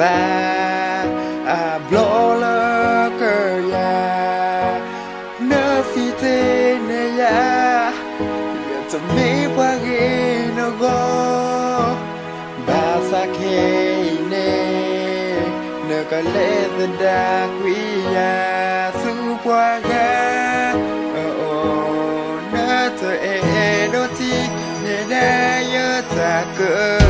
và à blola ya na fite ne ya. Ya to mi qua ghê nó go ba sa khe nè. Nơ ne lê le đa quý ya su qua ga oh na e do ti ne da ya ta cơ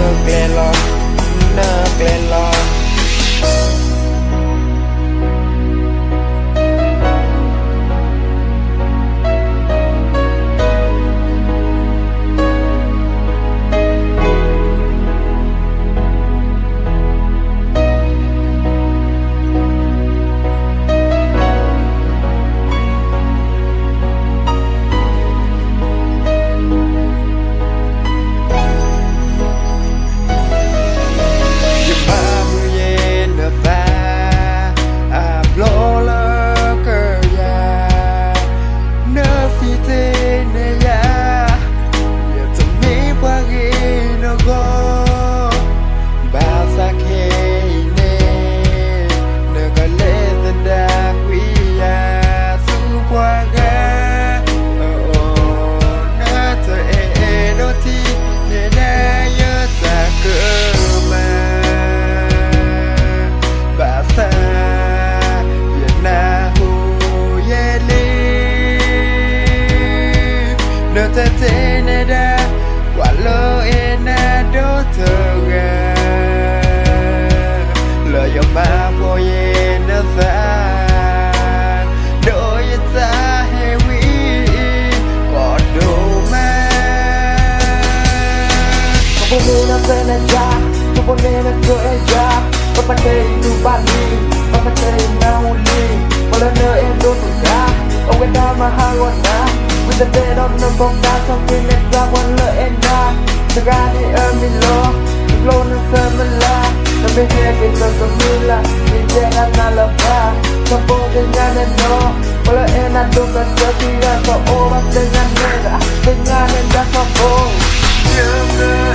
te tiene da qualo e na do to ga lo yo ma po ye na do ta he wi ko do ma Bố bo na pe na ja ko bo na ko e ja pa pa te tu ba ni pa pa te na u li pa la na e do tu ga o ga na With the bed on number five, something that black one look and die. The guy that earned me low, the blown and serve a lie. The behavior of the I'm dead and alibi. The bold and I don't know. Well, I ain't not look at the fear, so all I think I need. I think I need that's my phone. Yeah,